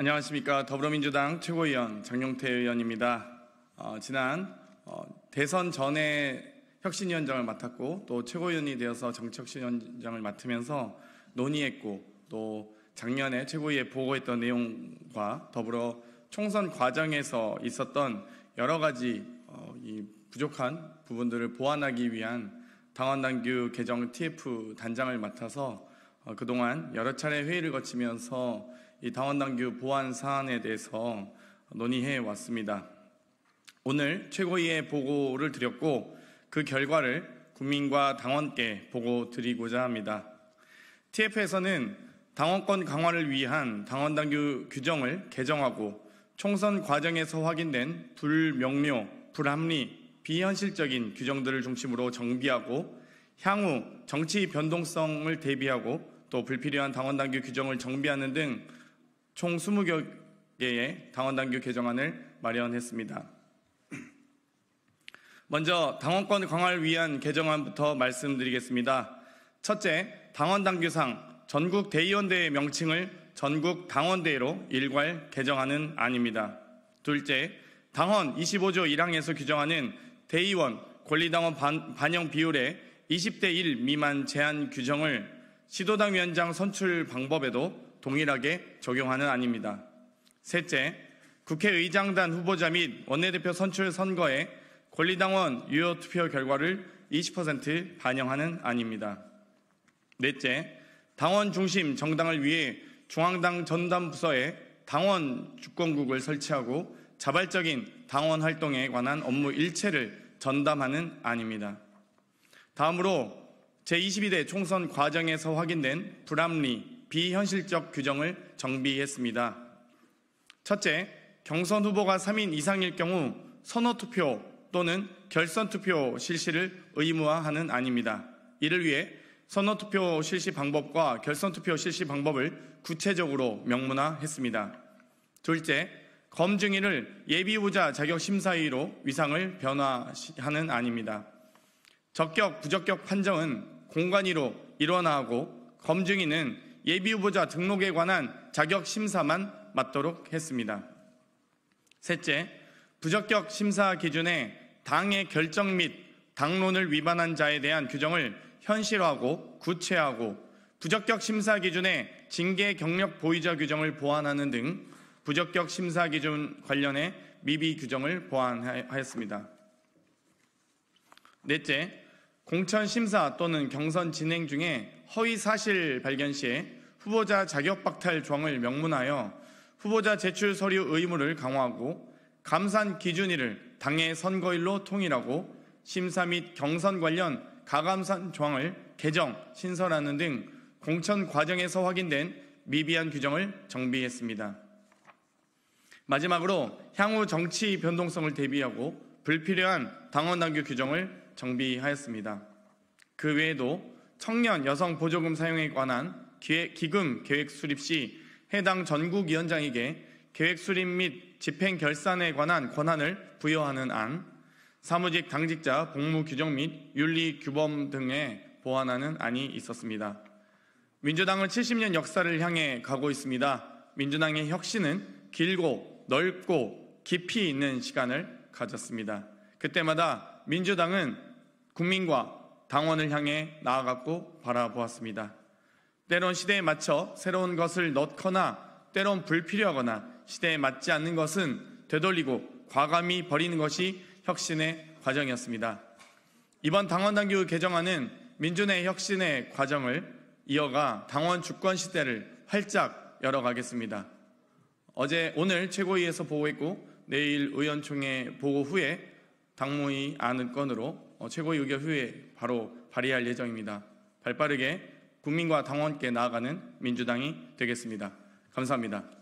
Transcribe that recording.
안녕하십니까 더불어민주당 최고위원 장용태 의원입니다. 어, 지난 어, 대선 전에 혁신위원장을 맡았고 또 최고위원이 되어서 정치혁신위원장을 맡으면서 논의했고 또 작년에 최고위에 보고했던 내용과 더불어 총선 과정에서 있었던 여러 가지 어, 이 부족한 부분들을 보완하기 위한 당원당규 개정 TF 단장을 맡아서 어, 그동안 여러 차례 회의를 거치면서 이 당원당규 보완 사안에 대해서 논의해 왔습니다. 오늘 최고위에 보고를 드렸고 그 결과를 국민과 당원께 보고 드리고자 합니다. TF에서는 당원권 강화를 위한 당원당규 규정을 개정하고 총선 과정에서 확인된 불명료, 불합리, 비현실적인 규정들을 중심으로 정비하고 향후 정치 변동성을 대비하고 또 불필요한 당원당규 규정을 정비하는 등 총 20여 개의 당원당규 개정안을 마련했습니다. 먼저 당원권 강화를 위한 개정안부터 말씀드리겠습니다. 첫째, 당원당규상 전국 대의원대의 명칭을 전국 당원대회로 일괄 개정하는 안입니다. 둘째, 당헌 25조 1항에서 규정하는 대의원 권리당원 반영 비율의 20대 1 미만 제한 규정을 시도당 위원장 선출 방법에도 동일하게 적용하는 안입니다. 셋째, 국회의장단 후보자 및 원내대표 선출 선거에 권리당원 유효 투표 결과를 20% 반영하는 안입니다. 넷째, 당원 중심 정당을 위해 중앙당 전담 부서에 당원 주권국을 설치하고 자발적인 당원 활동에 관한 업무 일체를 전담하는 안입니다. 다음으로 제22대 총선 과정에서 확인된 불합리, 비현실적 규정을 정비했습니다. 첫째, 경선 후보가 3인 이상일 경우 선호 투표 또는 결선 투표 실시를 의무화하는 안입니다. 이를 위해 선호 투표 실시 방법과 결선 투표 실시 방법을 구체적으로 명문화했습니다. 둘째, 검증인을 예비후보자 자격심사위로 위상을 변화하는 안입니다. 적격, 부적격 판정은 공관위로 일원화하고 검증인은 예비 후보자 등록에 관한 자격 심사만 맡도록 했습니다. 셋째, 부적격 심사 기준에 당의 결정 및 당론을 위반한 자에 대한 규정을 현실화하고 구체화하고 부적격 심사 기준에 징계 경력 보이자 규정을 보완하는 등 부적격 심사 기준 관련해 미비 규정을 보완하였습니다. 넷째, 공천 심사 또는 경선 진행 중에 허위 사실 발견 시에 후보자 자격 박탈 조항을 명문하여 후보자 제출 서류 의무를 강화하고 감산 기준일을 당의 선거일로 통일하고 심사 및 경선 관련 가감산 조항을 개정, 신설하는 등 공천 과정에서 확인된 미비한 규정을 정비했습니다. 마지막으로 향후 정치 변동성을 대비하고 불필요한 당원 당규 규정을 정비하였습니다. 그 외에도 청년 여성 보조금 사용에 관한 기금 계획 수립 시 해당 전국위원장에게 계획 수립 및 집행 결산에 관한 권한을 부여하는 안, 사무직 당직자 복무 규정 및 윤리 규범 등에 보완하는 안이 있었습니다. 민주당은 70년 역사를 향해 가고 있습니다. 민주당의 혁신은 길고 넓고 깊이 있는 시간을 가졌습니다. 그때마다 민주당은 국민과 당원을 향해 나아갔고 바라보았습니다. 때론 시대에 맞춰 새로운 것을 넣거나 때론 불필요하거나 시대에 맞지 않는 것은 되돌리고 과감히 버리는 것이 혁신의 과정이었습니다. 이번 당원당규 개정안은 민주의 혁신의 과정을 이어가 당원 주권 시대를 활짝 열어가겠습니다. 어제 오늘 최고위에서 보고했고 내일 의원총회 보고 후에 당무위 안건으로 어, 최고위 의결 후에 바로 발의할 예정입니다. 발빠르게 국민과 당원께 나아가는 민주당이 되겠습니다. 감사합니다.